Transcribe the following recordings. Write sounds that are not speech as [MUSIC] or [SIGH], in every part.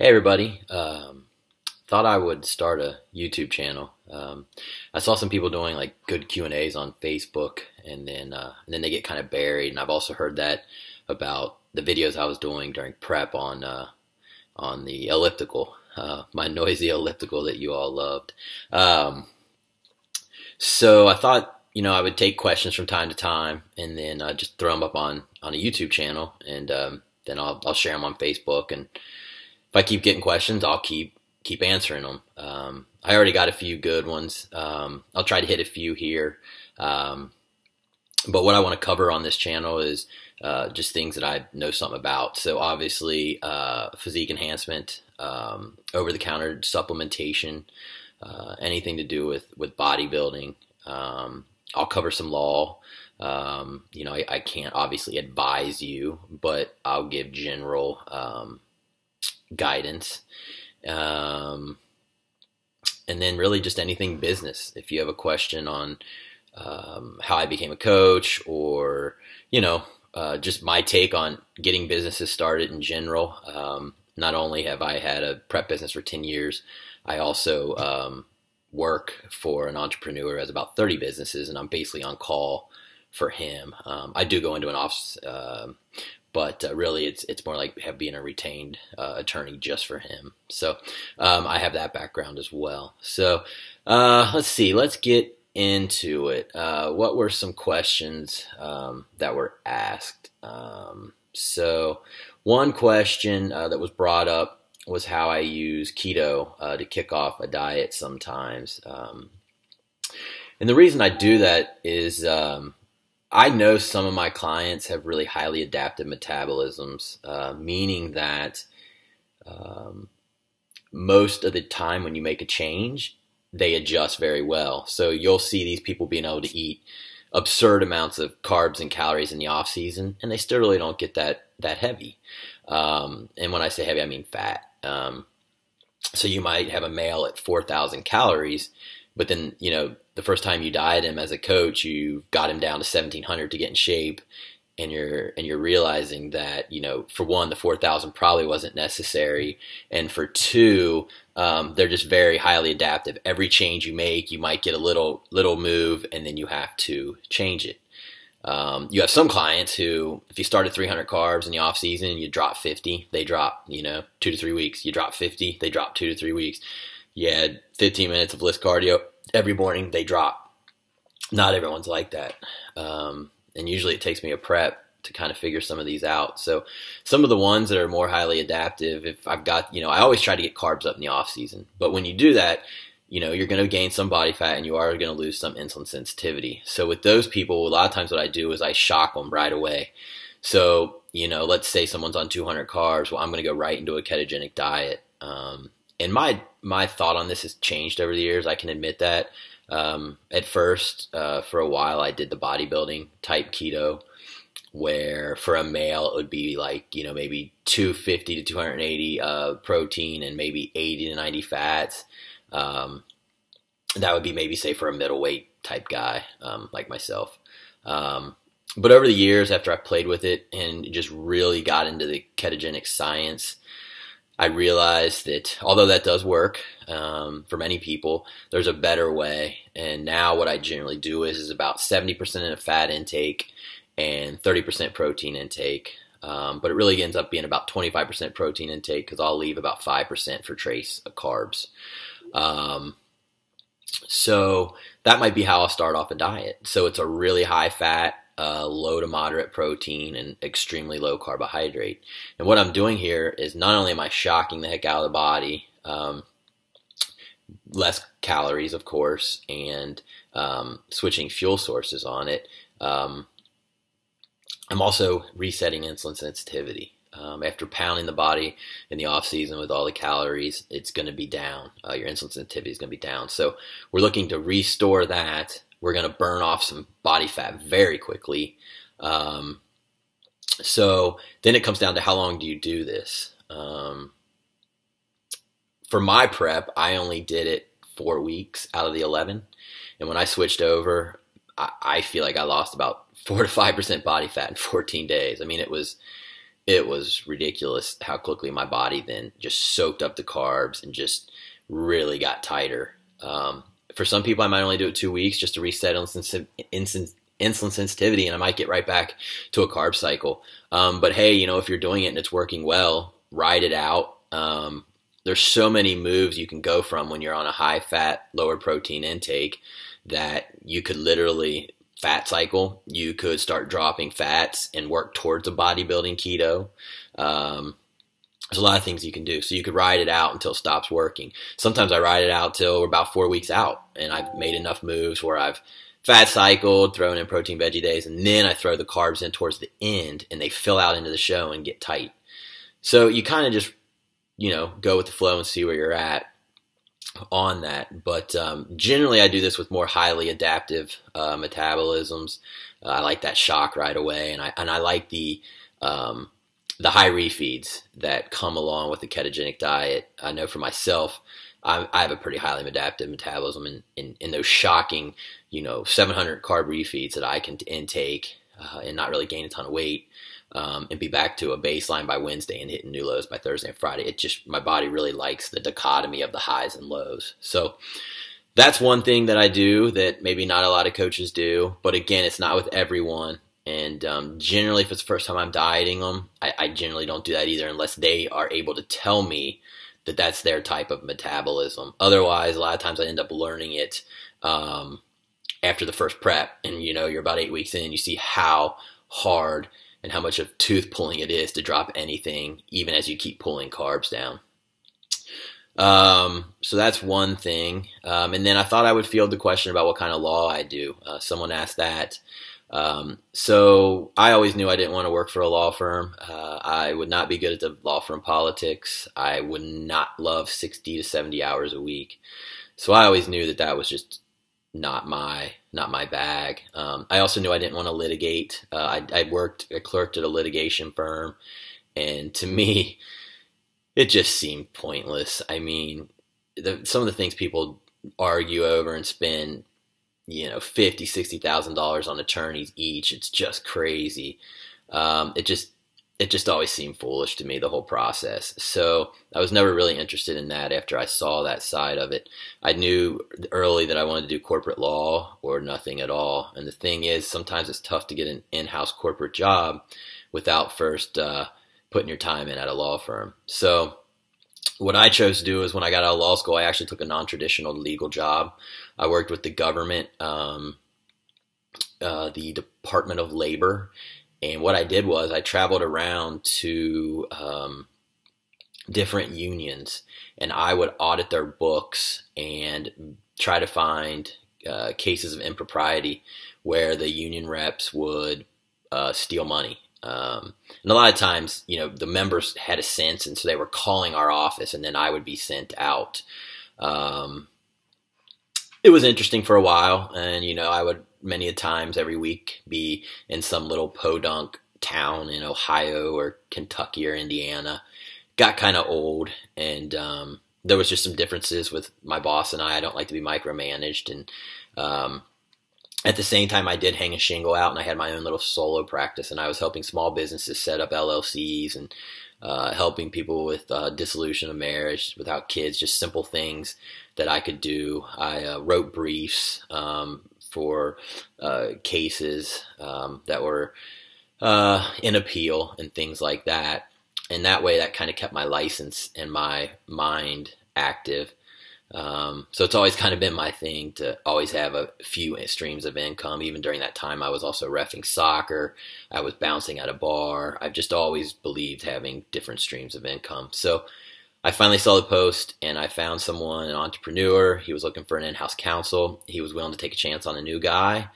Hey everybody, um, thought I would start a YouTube channel. Um, I saw some people doing like good Q and A's on Facebook, and then uh, and then they get kind of buried. And I've also heard that about the videos I was doing during prep on uh, on the elliptical, uh, my noisy elliptical that you all loved. Um, so I thought you know I would take questions from time to time, and then uh, just throw them up on on a YouTube channel, and um, then I'll I'll share them on Facebook and if I keep getting questions, I'll keep keep answering them. Um, I already got a few good ones. Um, I'll try to hit a few here. Um, but what I want to cover on this channel is uh, just things that I know something about. So obviously, uh, physique enhancement, um, over the counter supplementation, uh, anything to do with with bodybuilding. Um, I'll cover some law. Um, you know, I, I, can't obviously advise you, but I'll give general guidance. Um, and then really just anything business. If you have a question on um, how I became a coach or, you know, uh, just my take on getting businesses started in general. Um, not only have I had a prep business for 10 years, I also um, work for an entrepreneur who has about 30 businesses, and I'm basically on call for him. Um, I do go into an office uh, but uh, really it's it's more like being a retained uh, attorney just for him. So um, I have that background as well. So uh, let's see, let's get into it. Uh, what were some questions um, that were asked? Um, so one question uh, that was brought up was how I use keto uh, to kick off a diet sometimes. Um, and the reason I do that is um, I know some of my clients have really highly adaptive metabolisms, uh, meaning that um, most of the time when you make a change, they adjust very well. So you'll see these people being able to eat absurd amounts of carbs and calories in the off season, and they still really don't get that that heavy. Um, and when I say heavy, I mean fat. Um, so you might have a male at 4,000 calories, but then you know the first time you diet him as a coach, you got him down to 1700 to get in shape. And you're and you're realizing that you know for one the four thousand probably wasn't necessary, and for two um, they're just very highly adaptive. Every change you make, you might get a little little move, and then you have to change it. Um, you have some clients who, if you start at 300 carbs in the off season, you drop 50, they drop, you know, two to three weeks. You drop 50, they drop two to three weeks. You had 15 minutes of LISS cardio, every morning they drop. Not everyone's like that. Um, and usually it takes me a prep to kind of figure some of these out. So some of the ones that are more highly adaptive, if I've got, you know, I always try to get carbs up in the off season, but when you do that, you know, you're going to gain some body fat and you are going to lose some insulin sensitivity. So with those people, a lot of times what I do is I shock them right away. So, you know, let's say someone's on 200 carbs. Well, I'm going to go right into a ketogenic diet. Um, and my my thought on this has changed over the years. I can admit that. Um, at first, uh, for a while, I did the bodybuilding type keto, where for a male it would be like you know maybe 250 to 280 uh, protein and maybe 80 to 90 fats. Um, that would be maybe say for a middleweight type guy um, like myself. Um, but over the years, after I played with it and just really got into the ketogenic science, I realized that although that does work um, for many people, there's a better way. And now what I generally do is is about 70% of fat intake and 30% protein intake. Um, but it really ends up being about 25% protein intake because I'll leave about 5% for trace of carbs. Um, so that might be how I'll start off a diet. So it's a really high fat, uh, low to moderate protein and extremely low carbohydrate. And what I'm doing here is not only am I shocking the heck out of the body, um, less calories, of course, and um, switching fuel sources on it, um, I'm also resetting insulin sensitivity. Um, after pounding the body in the off season with all the calories, it's going to be down. Uh, your insulin sensitivity is going to be down. So we're looking to restore that we're going to burn off some body fat very quickly. Um, so then it comes down to how long do you do this? Um, for my prep, I only did it four weeks out of the 11. And when I switched over, I, I feel like I lost about four to 5% body fat in 14 days. I mean, it was, it was ridiculous how quickly my body then just soaked up the carbs and just really got tighter. Um, for some people, I might only do it two weeks just to reset insulin, sensitivity, and I might get right back to a carb cycle. Um, but hey, you know, if you're doing it and it's working well, ride it out. Um, there's so many moves you can go from when you're on a high fat, lower protein intake that you could literally fat cycle. You could start dropping fats and work towards a bodybuilding keto. Um, there's a lot of things you can do. So you could ride it out until it stops working. Sometimes I ride it out till we're about four weeks out and I've made enough moves where I've fat cycled, thrown in protein veggie days, and then I throw the carbs in towards the end and they fill out into the show and get tight. So you kind of just, you know, go with the flow and see where you're at on that. But um, generally, I do this with more highly adaptive uh, metabolisms. Uh, I like that shock right away, and I and I like the um, the high refeeds that come along with the ketogenic diet. I know for myself, I, I have a pretty highly adaptive metabolism, and in, those shocking, you know, 700 carb refeeds that I can intake uh, and not really gain a ton of weight um, and be back to a baseline by Wednesday and hitting new lows by Thursday and Friday. It just my body really likes the dichotomy of the highs and lows. So that's one thing that I do that maybe not a lot of coaches do. But again, it's not with everyone. And um, generally, if it's the first time I'm dieting them, I, I generally don't do that either unless they are able to tell me that that's their type of metabolism. Otherwise, a lot of times I end up learning it um, after the first prep, and you know, you're about eight weeks in, you see how hard and how much of tooth pulling it is to drop anything, even as you keep pulling carbs down. Um, so that's one thing. Um, and then I thought I would field the question about what kind of law I do. Uh, someone asked that. Um, so I always knew I didn't want to work for a law firm. Uh, I would not be good at the law firm politics. I would not love 60 to 70 hours a week. So I always knew that that was just not my not my bag. Um, I also knew I didn't want to litigate. Uh, I, I worked, I clerked at a litigation firm, and to me, it just seemed pointless. I mean, the, some of the things people argue over and spend, you know, fifty, sixty thousand dollars on attorneys each. It's just crazy. Um, it just it just always seemed foolish to me the whole process so i was never really interested in that after i saw that side of it i knew early that i wanted to do corporate law or nothing at all and the thing is sometimes it's tough to get an in-house corporate job without first uh, putting your time in at a law firm so what I chose to do is when I got out of law school, I actually took a non-traditional legal job. I worked with the government, um, uh, the Department of Labor, and what I did was I traveled around to um, different unions and I would audit their books and try to find uh, cases of impropriety where the union reps would uh, steal money. Um, and a lot of times, you know, the members had a sense, and so they were calling our office, and then I would be sent out. Um, it was interesting for a while, and you know, I would many a times every week be in some little podunk town in Ohio or Kentucky or Indiana. Got kind of old, and um, there was just some differences with my boss and I. I don't like to be micromanaged, and um, at the same time, I did hang a shingle out, and I had my own little solo practice, and I was helping small businesses set up LLCs and uh, helping people with uh, dissolution of marriage without kids, just simple things that I could do. I uh, wrote briefs um, for uh, cases um, that were uh, in appeal and things like that. And that way, that kind of kept my license and my mind active. Um, so it's always kind of been my thing to always have a few streams of income. Even during that time, I was also refing soccer. I was bouncing at a bar. I've just always believed having different streams of income. So I finally saw the post and I found someone, an entrepreneur. He was looking for an in house counsel. He was willing to take a chance on a new guy.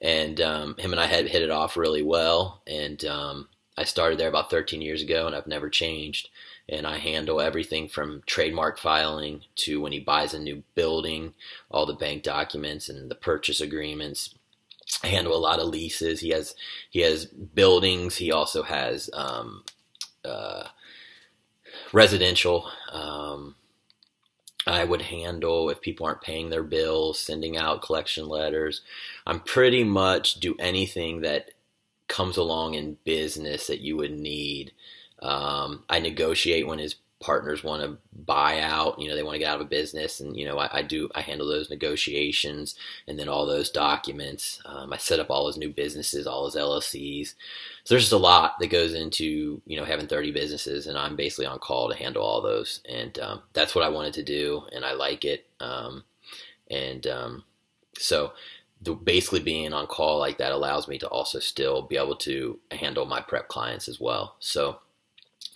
And um, him and I had hit it off really well. And um, I started there about 13 years ago and I've never changed. And I handle everything from trademark filing to when he buys a new building, all the bank documents and the purchase agreements. I handle a lot of leases. He has he has buildings. He also has um, uh, residential. Um, I would handle if people aren't paying their bills, sending out collection letters. I'm pretty much do anything that comes along in business that you would need Um, I negotiate when his partners want to buy out, you know, they want to get out of a business, and you know, I, I do, I handle those negotiations, and then all those documents. Um, I set up all those new businesses, all those LLCs. So there's just a lot that goes into you know having 30 businesses, and I'm basically on call to handle all those, and um, that's what I wanted to do, and I like it, um, and um, so. The, basically being on call like that allows me to also still be able to handle my prep clients as well. So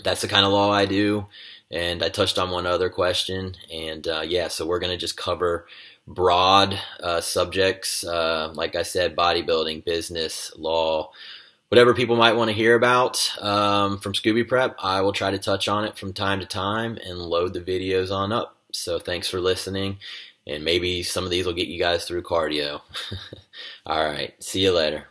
that's the kind of law I do and I touched on one other question. And uh, yeah, so we're going to just cover broad uh, subjects, uh, like I said, bodybuilding, business, law, whatever people might want to hear about um, from Scooby Prep. I will try to touch on it from time to time and load the videos on up. So thanks for listening. And maybe some of these will get you guys through cardio. [LAUGHS] All right. See you later.